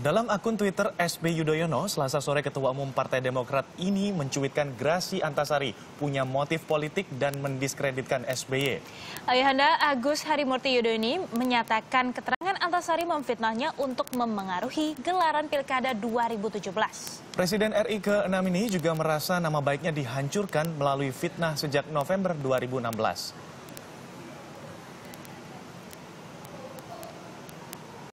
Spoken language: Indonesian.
Dalam akun Twitter SB Yudhoyono, selasa sore Ketua Umum Partai Demokrat ini mencuitkan Grasi Antasari punya motif politik dan mendiskreditkan SBY. Ayahanda Agus Harimurti Yudhoyono menyatakan keterangan Antasari memfitnahnya untuk memengaruhi gelaran Pilkada 2017. Presiden RI ke-6 ini juga merasa nama baiknya dihancurkan melalui fitnah sejak November 2016.